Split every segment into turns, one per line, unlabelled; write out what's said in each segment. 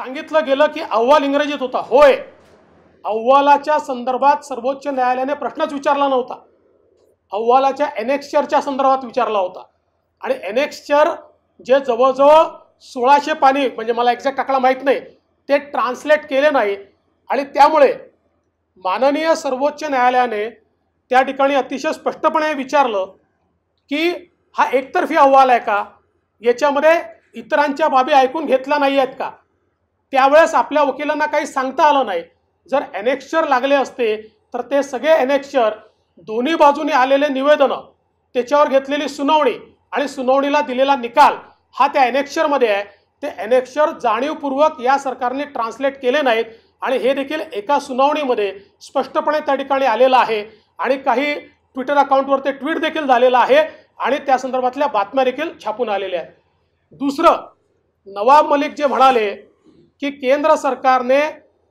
सांगितलं गेलं की अहवाल इंग्रजीत होता. होय. अव्वालाच्या संदर्भात सर्वोच्च न्यायालयाने प्रश्नच विचारला नव्हता. अहवालाच्या एनेक्स्चरच्या संदर्भात विचारला होता. आणि एनेक्स्चर जे जवळजवळ सोळाशे पाणी म्हणजे मला एक्झॅक्ट आकडा माहीत नाही ते ट्रान्सलेट केले नाही. आणि त्यामुळे माननीय सर्वोच्च न्यायालयाने त्या ठिकाणी अतिशय स्पष्टपणे विचारलं की हा एकतर्फी अहवाल आहे का? याच्यामध्ये इतरांच्या बाबी ऐकून घेतल्या नाही आहेत का? त्यावेळेस आपल्या वकिलांना काही सांगता आलं नाही. जर एनेक्स्चर लागले असते तर ते सगळे एनेक्स्चर दोन्ही बाजूने आलेले निवेदनं त्याच्यावर घेतलेली सुनावणी आणि सुनावणीला दिलेला निकाल हा त्या एनेक्स्चरमध्ये आहे. ते एनेक्स्चर जाणीवपूर्वक या सरकारने ट्रान्सलेट केले नाहीत आणि हे देखील एका सुनावणीमध्ये स्पष्टपणे त्या ठिकाणी आलेलं आहे आणि काही ट्विटर अकाउंटवर ते ट्विट देखील झालेलं आहे आणि त्या संदर्भातल्या बातम्या देखील छापून आलेल्या आहेत. दुसरं नवाब मलिक जे म्हणाले की केंद्र सरकारने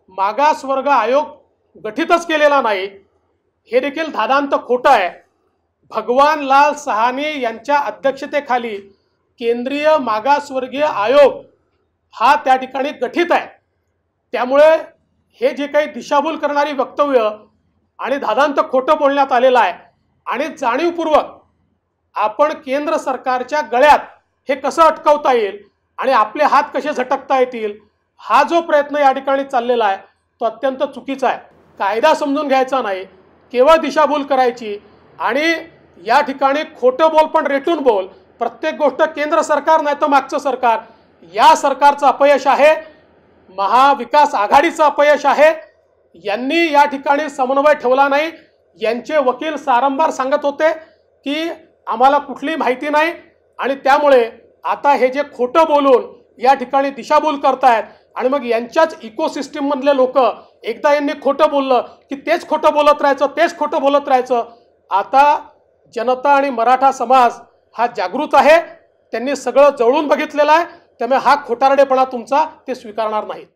मागासवर्ग आयोग गठीतच केलेला नाही. हे देखील धादांत खोटं आहे. भगवान लाल सहाने यांच्या अध्यक्षतेखाली केंद्रीय मागासवर्गीय आयोग हा त्या ठिकाणी गठीत आहे. त्यामुळे हे जे काही दिशाभूल करणारी वक्तव्य आणि धादांत खोटं बोलण्यात आलेलं आहे आणि जाणीवपूर्वक आपण केंद्र सरकारच्या गळ्यात हे कसं अटकवता येईल आणि आपले हात कसे झटकता येतील हा जो प्रयत्न या ठिकाणी चाललेला आहे तो अत्यंत चुकीचा आहे. कायदा समजून घ्यायचा नाही केवळ दिशाभूल करायची आणि या ठिकाणी खोटं बोल पण रेटून बोल प्रत्येक गोष्ट केंद्र सरकार नाही तर मागचं सरकार. या सरकारचं अपयश आहे महाविकास आघाडीचं अपयश आहे. यांनी या ठिकाणी समन्वय ठेवला नाही. यांचे वकील सारंभार सांगत होते की आम्हाला कुठली माहिती नाही आणि त्यामुळे आता हे जे खोटं बोलून या ठिकाणी दिशाभूल करतायत आणि मग यांच्याच इकोसिस्टीममधले लोक एकदा यांनी खोटं बोललं की तेच खोटं बोलत राहायचं तेच खोटं बोलत राहायचं. आता जनता आणि मराठा समाज हा जागृत आहे त्यांनी सगळं जवळून बघितलेलं आहे त्यामुळे हा खोटारडेपणा तुमचा ते स्वीकारणार नाहीत.